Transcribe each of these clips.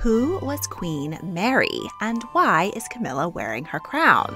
Who was Queen Mary, and why is Camilla wearing her crown?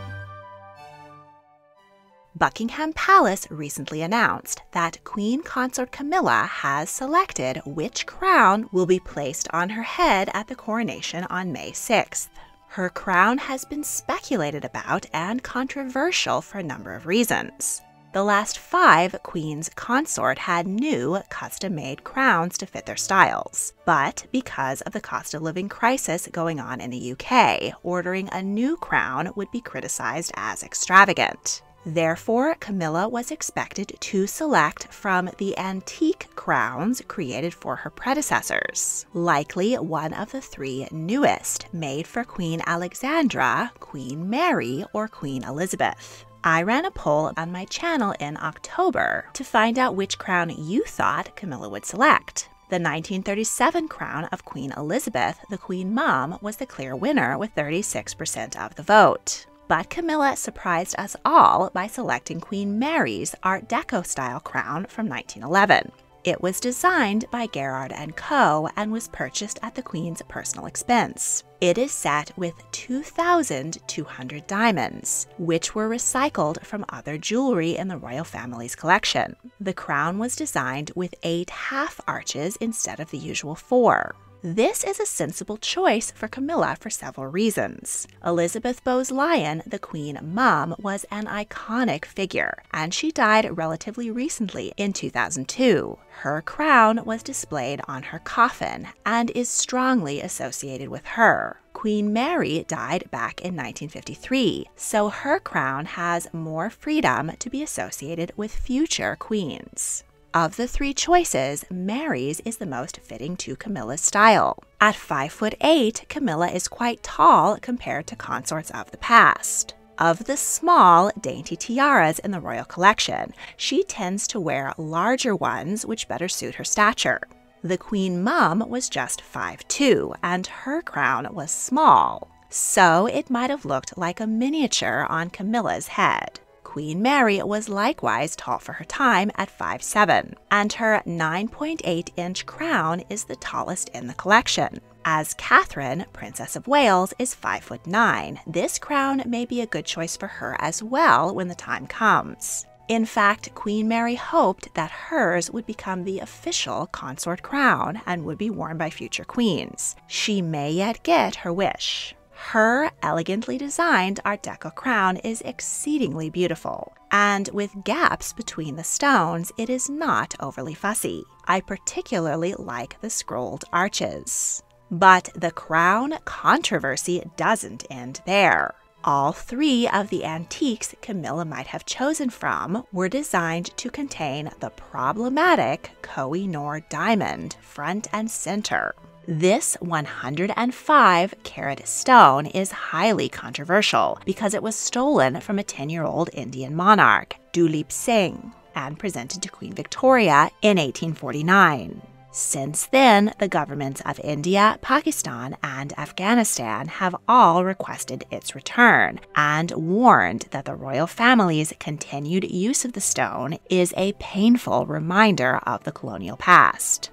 Buckingham Palace recently announced that Queen Consort Camilla has selected which crown will be placed on her head at the coronation on May 6th. Her crown has been speculated about and controversial for a number of reasons. The last five queens consort had new, custom made crowns to fit their styles. But because of the cost of living crisis going on in the UK, ordering a new crown would be criticized as extravagant. Therefore, Camilla was expected to select from the antique crowns created for her predecessors, likely one of the three newest made for Queen Alexandra, Queen Mary, or Queen Elizabeth. I ran a poll on my channel in October to find out which crown you thought Camilla would select. The 1937 crown of Queen Elizabeth, the Queen Mum, was the clear winner with 36% of the vote. But Camilla surprised us all by selecting Queen Mary's Art Deco style crown from 1911. It was designed by Garrard & Co. and was purchased at the Queen's personal expense. It is set with 2,200 diamonds, which were recycled from other jewelry in the royal family's collection. The crown was designed with eight half arches instead of the usual four. This is a sensible choice for Camilla for several reasons. Elizabeth Bowes Lyon, the Queen Mum, was an iconic figure, and she died relatively recently in 2002. Her crown was displayed on her coffin and is strongly associated with her. Queen Mary died back in 1953, so her crown has more freedom to be associated with future queens. Of the three choices, Mary's is the most fitting to Camilla's style. At 5 foot 8, Camilla is quite tall compared to consorts of the past. Of the small, dainty tiaras in the royal collection, she tends to wear larger ones which better suit her stature. The Queen Mum was just 5'2, and her crown was small, so it might have looked like a miniature on Camilla's head. Queen Mary was likewise tall for her time at 5'7, and her 9.8 inch crown is the tallest in the collection. As Catherine, Princess of Wales, is 5'9, this crown may be a good choice for her as well when the time comes. In fact, Queen Mary hoped that hers would become the official consort crown and would be worn by future queens. She may yet get her wish. Her elegantly designed Art Deco crown is exceedingly beautiful, and with gaps between the stones, it is not overly fussy. I particularly like the scrolled arches. But the crown controversy doesn't end there. All three of the antiques Camilla might have chosen from were designed to contain the problematic Koh-i-Noor diamond front and center. This 105 carat stone is highly controversial because it was stolen from a 10 year old Indian monarch, Duleep Singh, and presented to Queen Victoria in 1849. Since then, the governments of India, Pakistan, and Afghanistan have all requested its return and warned that the royal family's continued use of the stone is a painful reminder of the colonial past.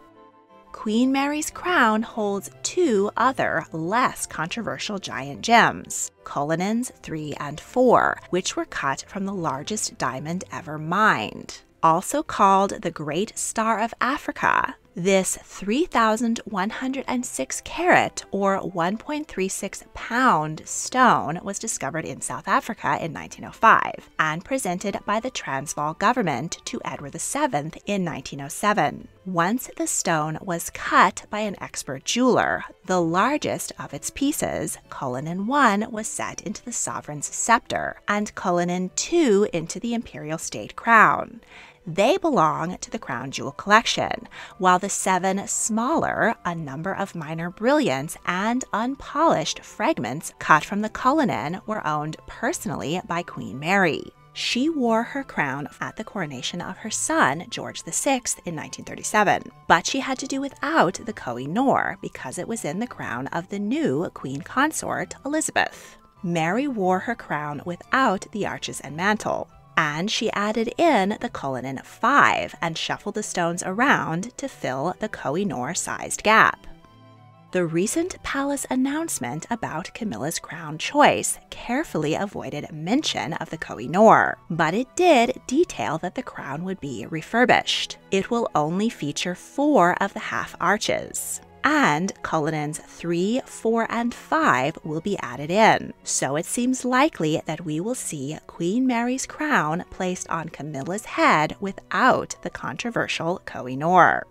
Queen Mary's crown holds two other less controversial giant gems, Cullinans 3 and 4, which were cut from the largest diamond ever mined. Also called the Great Star of Africa, this 3,106 carat or 1.36 pound stone was discovered in South Africa in 1905 and presented by the Transvaal government to Edward VII in 1907. Once the stone was cut by an expert jeweler, the largest of its pieces, Cullinan I, was set into the sovereign's scepter and Cullinan II into the imperial state crown. They belong to the Crown Jewel Collection, while the seven smaller, a number of minor brilliants and unpolished fragments cut from the Cullinan were owned personally by Queen Mary. She wore her crown at the coronation of her son, George VI, in 1937, but she had to do without the Koh-i-Noor because it was in the crown of the new queen consort, Elizabeth. Mary wore her crown without the arches and mantle, and she added in the Cullinan 5 and shuffled the stones around to fill the Koh-i-Noor sized gap. The recent palace announcement about Camilla's crown choice carefully avoided mention of the Koh i Noor, but it did detail that the crown would be refurbished. It will only feature four of the half arches and Cullinan's 3, 4, and 5 will be added in. So it seems likely that we will see Queen Mary's crown placed on Camilla's head without the controversial Koh i Noor.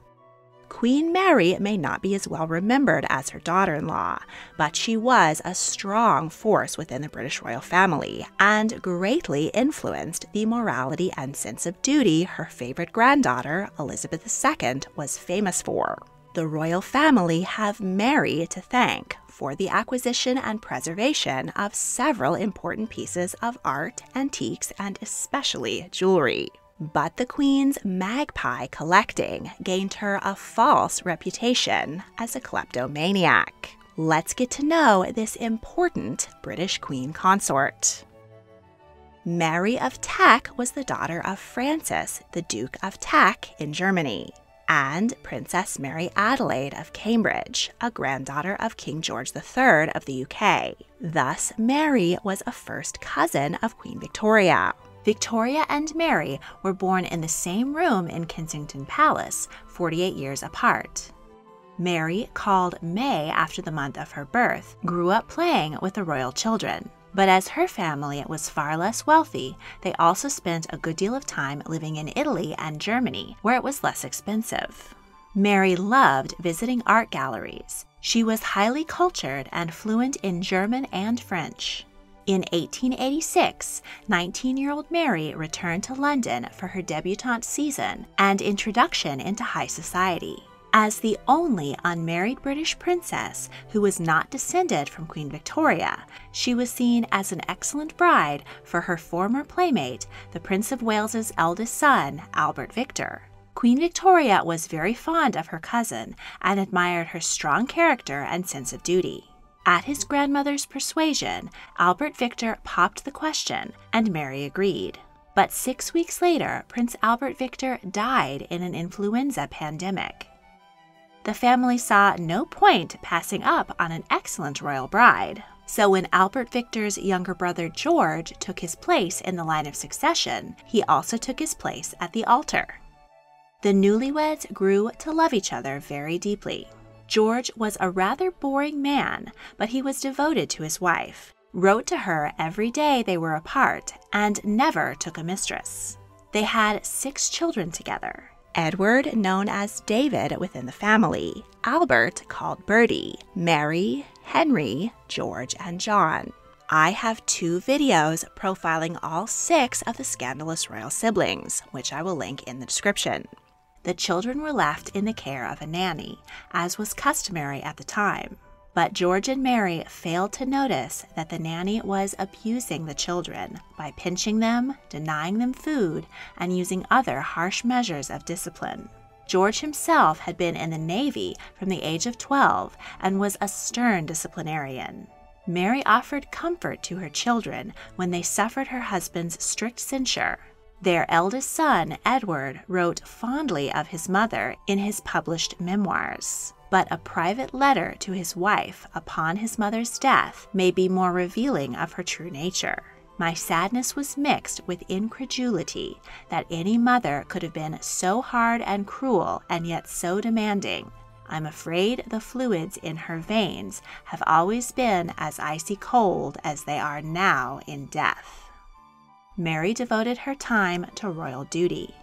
Queen Mary may not be as well remembered as her daughter in law, but she was a strong force within the British royal family and greatly influenced the morality and sense of duty her favorite granddaughter, Elizabeth II, was famous for the royal family have Mary to thank for the acquisition and preservation of several important pieces of art, antiques, and especially jewelry. But the Queen's magpie collecting gained her a false reputation as a kleptomaniac. Let's get to know this important British Queen consort. Mary of Teck was the daughter of Francis, the Duke of Teck in Germany and Princess Mary Adelaide of Cambridge, a granddaughter of King George III of the UK. Thus, Mary was a first cousin of Queen Victoria. Victoria and Mary were born in the same room in Kensington Palace, 48 years apart. Mary, called May after the month of her birth, grew up playing with the royal children. But as her family was far less wealthy, they also spent a good deal of time living in Italy and Germany, where it was less expensive. Mary loved visiting art galleries. She was highly cultured and fluent in German and French. In 1886, 19 year old Mary returned to London for her debutante season and introduction into high society. As the only unmarried British princess who was not descended from Queen Victoria, she was seen as an excellent bride for her former playmate, the Prince of Wales's eldest son, Albert Victor. Queen Victoria was very fond of her cousin and admired her strong character and sense of duty. At his grandmother's persuasion, Albert Victor popped the question, and Mary agreed. But six weeks later, Prince Albert Victor died in an influenza pandemic the family saw no point passing up on an excellent royal bride. So when Albert Victor's younger brother George took his place in the line of succession, he also took his place at the altar. The newlyweds grew to love each other very deeply. George was a rather boring man, but he was devoted to his wife, wrote to her every day they were apart, and never took a mistress. They had six children together Edward, known as David within the family, Albert, called Bertie, Mary, Henry, George, and John. I have two videos profiling all six of the scandalous royal siblings, which I will link in the description. The children were left in the care of a nanny, as was customary at the time. But George and Mary failed to notice that the nanny was abusing the children by pinching them, denying them food, and using other harsh measures of discipline. George himself had been in the Navy from the age of 12 and was a stern disciplinarian. Mary offered comfort to her children when they suffered her husband's strict censure. Their eldest son, Edward, wrote fondly of his mother in his published memoirs but a private letter to his wife upon his mother's death may be more revealing of her true nature. My sadness was mixed with incredulity that any mother could have been so hard and cruel and yet so demanding. I'm afraid the fluids in her veins have always been as icy cold as they are now in death. Mary devoted her time to royal duty.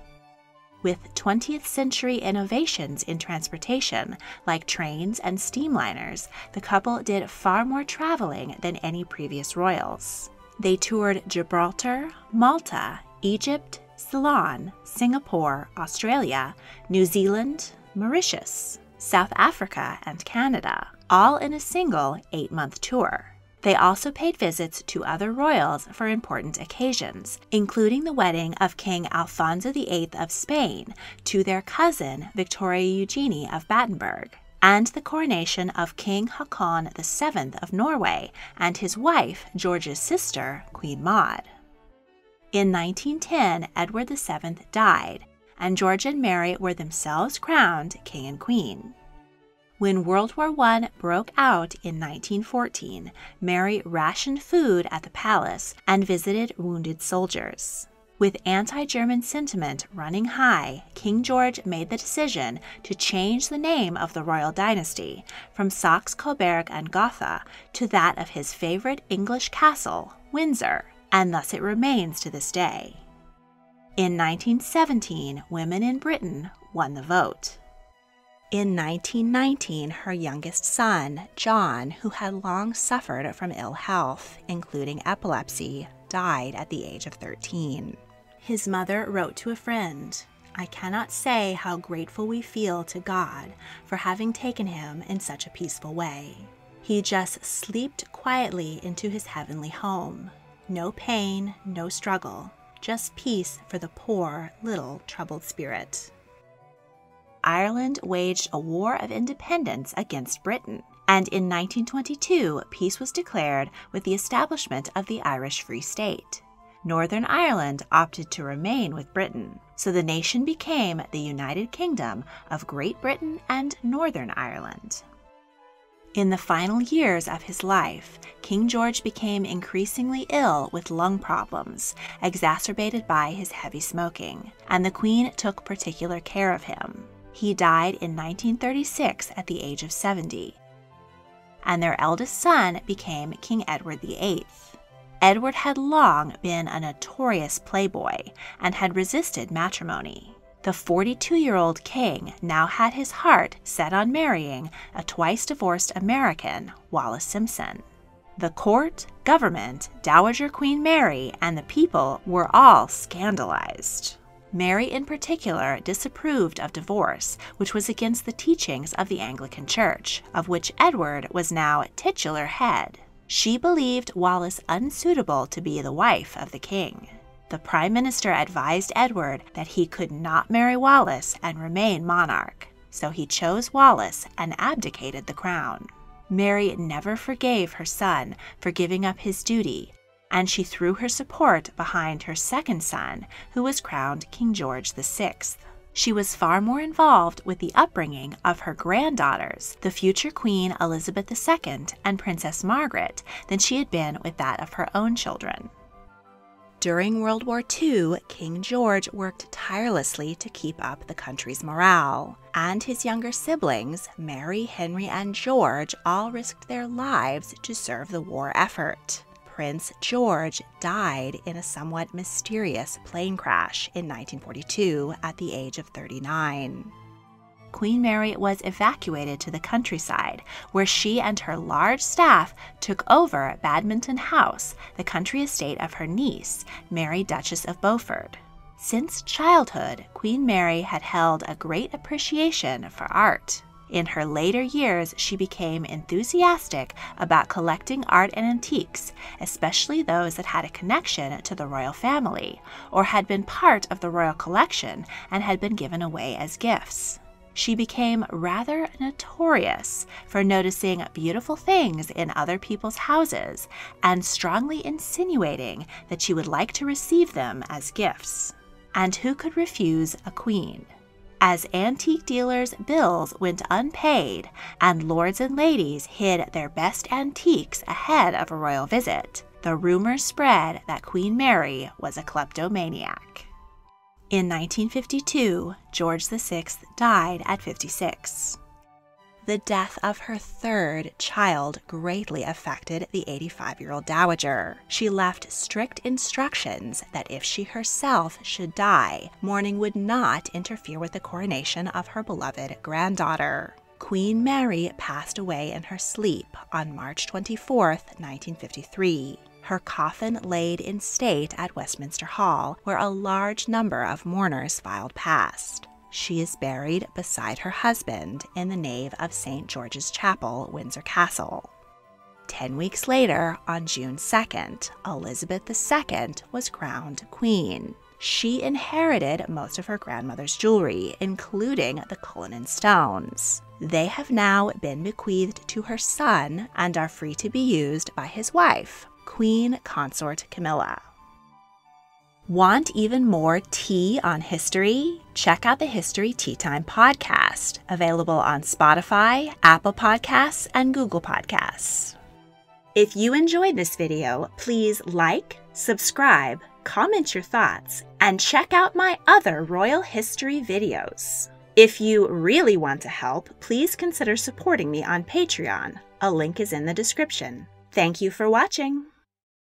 With 20th century innovations in transportation, like trains and steamliners, the couple did far more traveling than any previous royals. They toured Gibraltar, Malta, Egypt, Ceylon, Singapore, Australia, New Zealand, Mauritius, South Africa, and Canada, all in a single eight month tour. They also paid visits to other royals for important occasions, including the wedding of King Alfonso VIII of Spain to their cousin Victoria Eugenie of Battenberg, and the coronation of King Haakon VII of Norway and his wife, George's sister, Queen Maud. In 1910, Edward VII died, and George and Mary were themselves crowned king and queen. When World War I broke out in 1914, Mary rationed food at the palace and visited wounded soldiers. With anti German sentiment running high, King George made the decision to change the name of the royal dynasty from Saxe Coburg and Gotha to that of his favorite English castle, Windsor, and thus it remains to this day. In 1917, women in Britain won the vote. In 1919, her youngest son, John, who had long suffered from ill health, including epilepsy, died at the age of 13. His mother wrote to a friend, I cannot say how grateful we feel to God for having taken him in such a peaceful way. He just slept quietly into his heavenly home. No pain, no struggle, just peace for the poor, little, troubled spirit. Ireland waged a war of independence against Britain, and in 1922 peace was declared with the establishment of the Irish Free State. Northern Ireland opted to remain with Britain, so the nation became the United Kingdom of Great Britain and Northern Ireland. In the final years of his life, King George became increasingly ill with lung problems, exacerbated by his heavy smoking, and the Queen took particular care of him. He died in 1936 at the age of 70, and their eldest son became King Edward VIII. Edward had long been a notorious playboy and had resisted matrimony. The 42 year old king now had his heart set on marrying a twice divorced American, Wallis Simpson. The court, government, Dowager Queen Mary, and the people were all scandalized. Mary, in particular, disapproved of divorce, which was against the teachings of the Anglican Church, of which Edward was now titular head. She believed Wallis unsuitable to be the wife of the king. The prime minister advised Edward that he could not marry Wallis and remain monarch, so he chose Wallis and abdicated the crown. Mary never forgave her son for giving up his duty, and she threw her support behind her second son, who was crowned King George VI she was far more involved with the upbringing of her granddaughters, the future Queen Elizabeth II and Princess Margaret, than she had been with that of her own children. During World War II, King George worked tirelessly to keep up the country's morale, and his younger siblings, Mary, Henry, and George, all risked their lives to serve the war effort. Prince George died in a somewhat mysterious plane crash in 1942 at the age of 39. Queen Mary was evacuated to the countryside, where she and her large staff took over Badminton House, the country estate of her niece, Mary Duchess of Beaufort. Since childhood, Queen Mary had held a great appreciation for art. In her later years, she became enthusiastic about collecting art and antiques, especially those that had a connection to the royal family or had been part of the royal collection and had been given away as gifts. She became rather notorious for noticing beautiful things in other people's houses and strongly insinuating that she would like to receive them as gifts. And who could refuse a queen? As antique dealers' bills went unpaid and lords and ladies hid their best antiques ahead of a royal visit, the rumor spread that Queen Mary was a kleptomaniac. In 1952, George VI died at 56 the death of her third child greatly affected the 85 year old dowager. She left strict instructions that if she herself should die, mourning would not interfere with the coronation of her beloved granddaughter. Queen Mary passed away in her sleep on March 24, 1953 her coffin laid in state at Westminster Hall, where a large number of mourners filed past. She is buried beside her husband in the nave of St. George's Chapel, Windsor Castle. Ten weeks later, on June 2nd, Elizabeth II was crowned queen. She inherited most of her grandmother's jewelry, including the Cullinan stones. They have now been bequeathed to her son and are free to be used by his wife, Queen Consort Camilla. Want even more tea on history? Check out the History Tea Time podcast, available on Spotify, Apple Podcasts, and Google Podcasts. If you enjoyed this video, please like, subscribe, comment your thoughts, and check out my other royal history videos. If you really want to help, please consider supporting me on Patreon. A link is in the description. Thank you for watching.